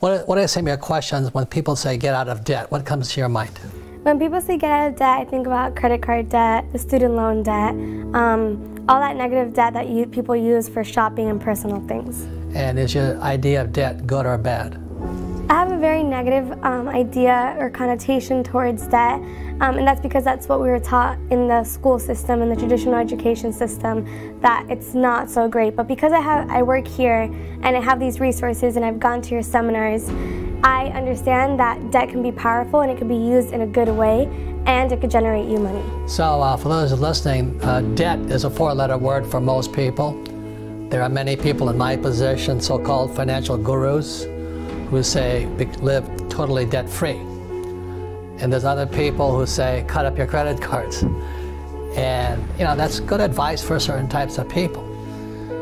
What, what are some of your questions when people say get out of debt? What comes to your mind? When people say get out of debt, I think about credit card debt, the student loan debt, um, all that negative debt that you, people use for shopping and personal things. And is your idea of debt good or bad? I have a very negative um, idea or connotation towards debt, um, and that's because that's what we were taught in the school system and the traditional education system that it's not so great. But because I have I work here and I have these resources and I've gone to your seminars, I understand that debt can be powerful and it can be used in a good way and it could generate you money. So uh, for those listening, uh, debt is a four-letter word for most people. There are many people in my position, so-called financial gurus, who say live totally debt free. And there's other people who say cut up your credit cards. And you know, that's good advice for certain types of people.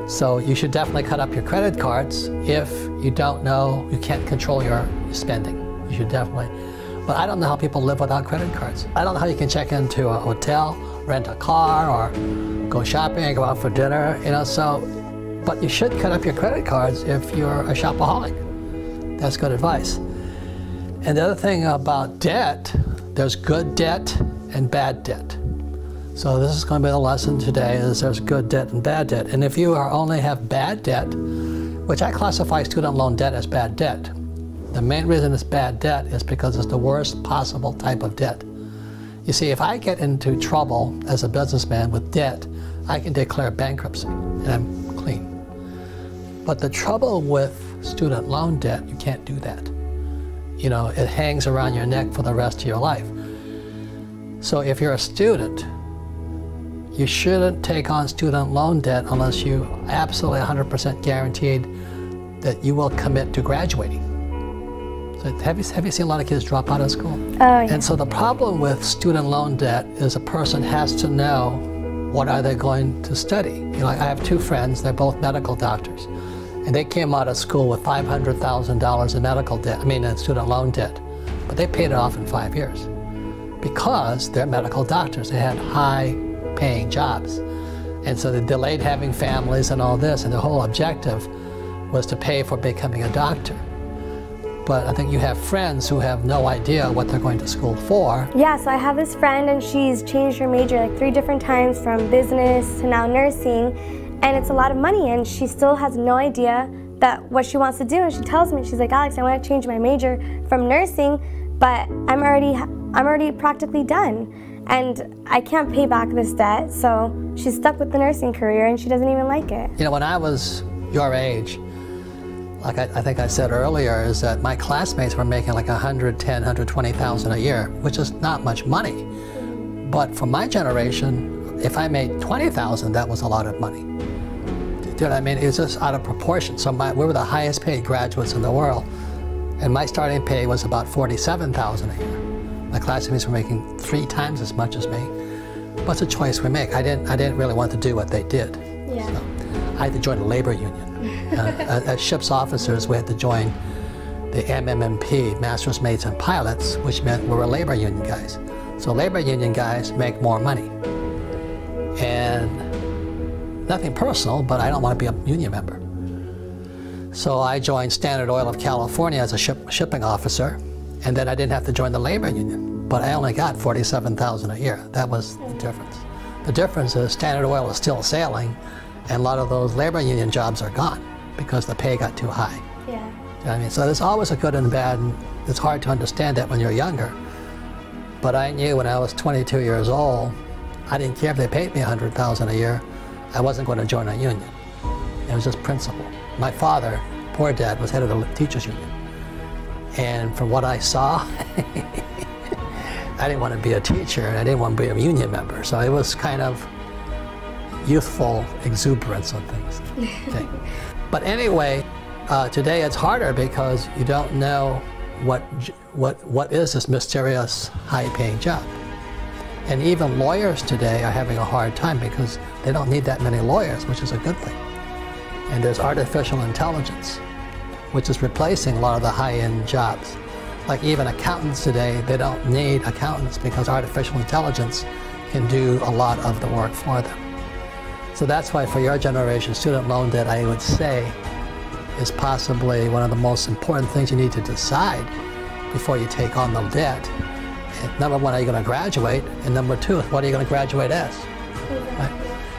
So you should definitely cut up your credit cards if you don't know, you can't control your spending. You should definitely. But I don't know how people live without credit cards. I don't know how you can check into a hotel, rent a car, or go shopping, go out for dinner, you know, so, but you should cut up your credit cards if you're a shopaholic. That's good advice. And the other thing about debt, there's good debt and bad debt. So this is going to be the lesson today is there's good debt and bad debt. And if you are only have bad debt, which I classify student loan debt as bad debt, the main reason it's bad debt is because it's the worst possible type of debt. You see, if I get into trouble as a businessman with debt, I can declare bankruptcy and I'm. But the trouble with student loan debt, you can't do that. You know, it hangs around your neck for the rest of your life. So if you're a student, you shouldn't take on student loan debt unless you absolutely 100% guaranteed that you will commit to graduating. So have you, have you seen a lot of kids drop out of school? Oh, yeah. And so the problem with student loan debt is a person has to know what are they going to study. You know, I have two friends, they're both medical doctors. And they came out of school with $500,000 in medical debt, I mean, in student loan debt. But they paid it off in five years because they're medical doctors. They had high paying jobs. And so they delayed having families and all this, and the whole objective was to pay for becoming a doctor. But I think you have friends who have no idea what they're going to school for. Yeah, so I have this friend and she's changed her major like three different times from business to now nursing and it's a lot of money and she still has no idea that what she wants to do. And she tells me she's like Alex I want to change my major from nursing but I'm already I'm already practically done and I can't pay back this debt. So she's stuck with the nursing career and she doesn't even like it. You know when I was your age like I, I think I said earlier is that my classmates were making like 110 120,000 a year which is not much money. But for my generation if I made 20,000 that was a lot of money Do you know what I mean? It was just out of proportion. So my, we were the highest paid graduates in the world. And my starting pay was about 47,000 a year. My classmates were making three times as much as me. What's a choice we make? I didn't, I didn't really want to do what they did. Yeah. So I had to join a labor union. uh, as ship's officers, we had to join the MMMP, Masters, Mates, and Pilots, which meant we were labor union guys. So labor union guys make more money. Nothing personal, but I don't want to be a union member. So I joined Standard Oil of California as a ship, shipping officer, and then I didn't have to join the labor union. But I only got 47000 a year. That was the difference. The difference is Standard Oil is still sailing, and a lot of those labor union jobs are gone because the pay got too high. Yeah. You know I mean? So there's always a good and bad, and it's hard to understand that when you're younger. But I knew when I was 22 years old, I didn't care if they paid me 100000 a year. I wasn't going to join a union. It was just principle. My father, poor dad, was head of the teachers union. And from what I saw, I didn't want to be a teacher and I didn't want to be a union member. So it was kind of youthful exuberance on things. Okay. but anyway, uh, today it's harder because you don't know what, what, what is this mysterious high-paying job. And even lawyers today are having a hard time because they don't need that many lawyers, which is a good thing. And there's artificial intelligence, which is replacing a lot of the high-end jobs. Like even accountants today, they don't need accountants because artificial intelligence can do a lot of the work for them. So that's why for your generation, student loan debt, I would say, is possibly one of the most important things you need to decide before you take on the debt. Number one, are you going to graduate? And number two, what are you going to graduate as? Right?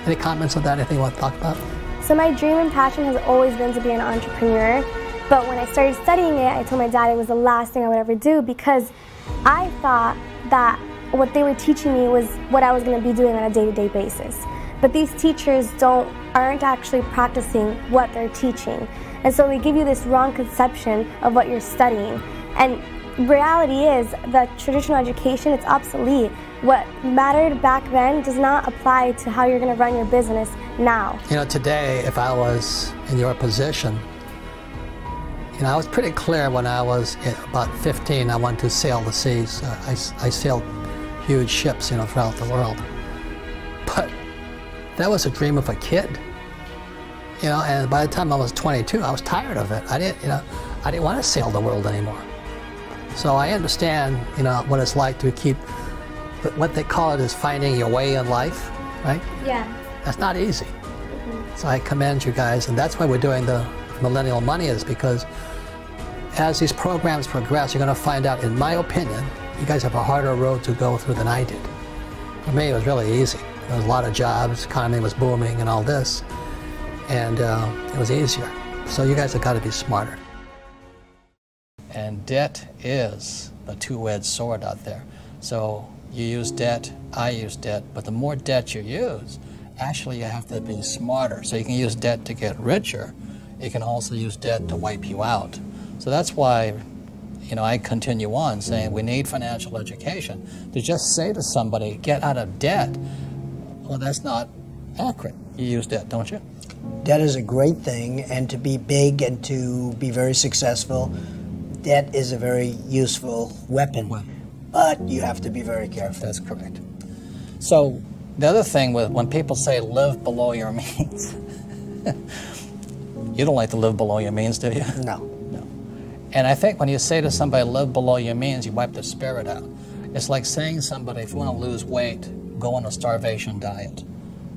Any comments on that? Anything you want to talk about? So my dream and passion has always been to be an entrepreneur. But when I started studying it, I told my dad it was the last thing I would ever do because I thought that what they were teaching me was what I was going to be doing on a day-to-day basis. But these teachers don't aren't actually practicing what they're teaching. And so they give you this wrong conception of what you're studying. And reality is that traditional education it's obsolete. What mattered back then does not apply to how you're going to run your business now. You know, today if I was in your position, you know, I was pretty clear when I was about 15, I wanted to sail the seas. Uh, I, I sailed huge ships, you know, throughout the world. But that was a dream of a kid. You know, and by the time I was 22, I was tired of it. I didn't, you know, I didn't want to sail the world anymore. So I understand, you know, what it's like to keep, what they call it is finding your way in life, right? Yeah. That's not easy. Mm -hmm. So I commend you guys, and that's why we're doing the millennial money is because as these programs progress, you're going to find out, in my opinion, you guys have a harder road to go through than I did. For me, it was really easy. There was a lot of jobs, economy was booming and all this, and uh, it was easier. So you guys have got to be smarter. And debt is a two-edged sword out there. So you use debt, I use debt, but the more debt you use, actually you have to be smarter. So you can use debt to get richer. You can also use debt to wipe you out. So that's why you know, I continue on saying we need financial education. To just say to somebody, get out of debt, well, that's not accurate. You use debt, don't you? Debt is a great thing, and to be big and to be very successful, debt is a very useful weapon. Well, but you have to be very careful. That's correct. So, the other thing with when people say live below your means, you don't like to live below your means, do you? No. No. And I think when you say to somebody, live below your means, you wipe the spirit out. It's like saying somebody, if you want to lose weight, go on a starvation diet.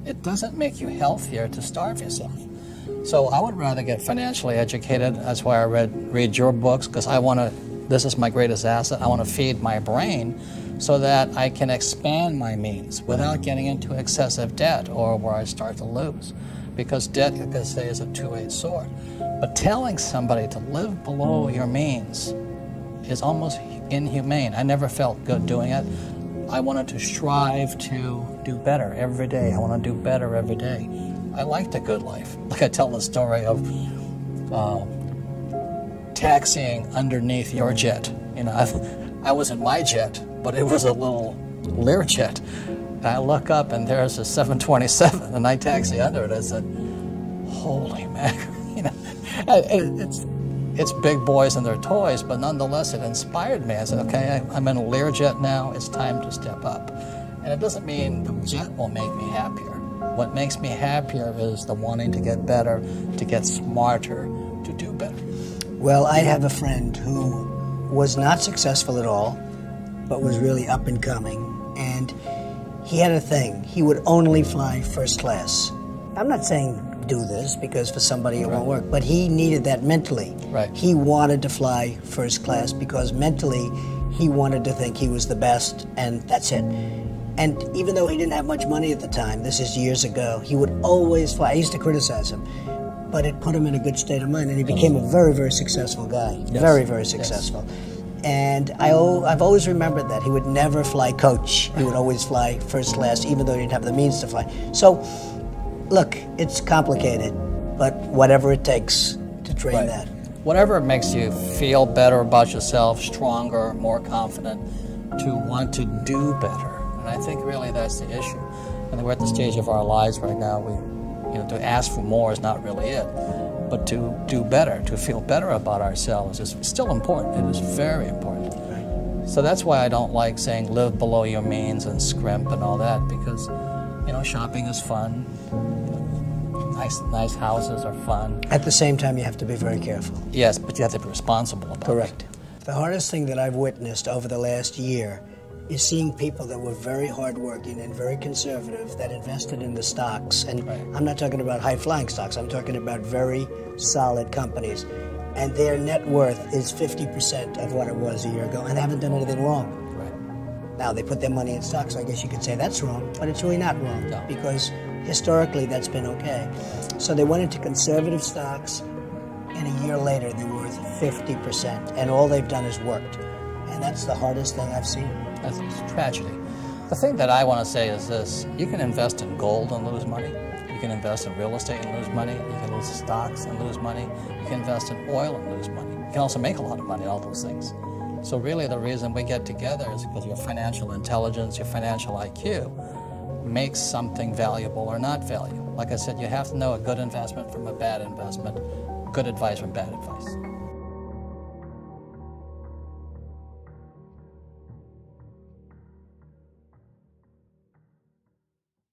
It doesn't make you healthier to starve yourself. So I would rather get financially educated. That's why I read read your books because I want to. This is my greatest asset. I want to feed my brain so that I can expand my means without getting into excessive debt or where I start to lose. Because debt, like I say, is a two-edged sword. But telling somebody to live below your means is almost inhumane. I never felt good doing it. I wanted to strive to do better every day. I want to do better every day. I liked a good life. Like I tell the story of uh, taxiing underneath your jet. You know, I, I was in my jet, but it was a little Learjet. And I look up and there's a 727, and I taxi under it. I said, "Holy mackerel!" You know, it's it's big boys and their toys, but nonetheless, it inspired me. I said, okay, I'm in a Learjet now. It's time to step up. And it doesn't mean the jet will make me happier. What makes me happier is the wanting to get better, to get smarter, to do better. Well, I have a friend who was not successful at all, but was really up and coming. And he had a thing. He would only fly first class. I'm not saying do this because for somebody it right. won't work. But he needed that mentally. Right. He wanted to fly first class because mentally he wanted to think he was the best, and that's it. And even though he didn't have much money at the time, this is years ago, he would always fly. I used to criticize him, but it put him in a good state of mind, and he became a very, very successful guy. Yes. Very, very successful. Yes. And I, I've always remembered that. He would never fly coach. He would always fly first class, even though he didn't have the means to fly. So look, it's complicated, but whatever it takes to train right. that. Whatever makes you feel better about yourself, stronger, more confident, to want to do better. And I think really that's the issue. And we're at the stage of our lives right now. We, you know, to ask for more is not really it, but to do better, to feel better about ourselves is still important. It is very important. So that's why I don't like saying live below your means and scrimp and all that because, you know, shopping is fun nice, nice houses are fun. At the same time, you have to be very careful. Yes, but you have to be responsible about Correct. it. Correct. The hardest thing that I've witnessed over the last year is seeing people that were very hardworking and very conservative that invested in the stocks. And Right. I'm not talking about high flying stocks, I'm talking about very solid companies. And their net worth is 50% of what it was a year ago, and they haven't done anything wrong. Right. Now, they put their money in stocks, so I guess you could say that's wrong, but it's really not wrong No. because historically that's been okay. So they went into conservative stocks, and a year later they're worth 50%, and all they've done is worked. And that's the hardest thing I've seen. That's a tragedy. The thing that I want to say is this you can invest in gold and lose money. You can invest in real estate and lose money. You can lose stocks and lose money. You can invest in oil and lose money. You can also make a lot of money all those things. So, really, the reason we get together is because your financial intelligence, your financial IQ makes something valuable or not valuable. Like I said, you have to know a good investment from a bad investment, good advice from bad advice.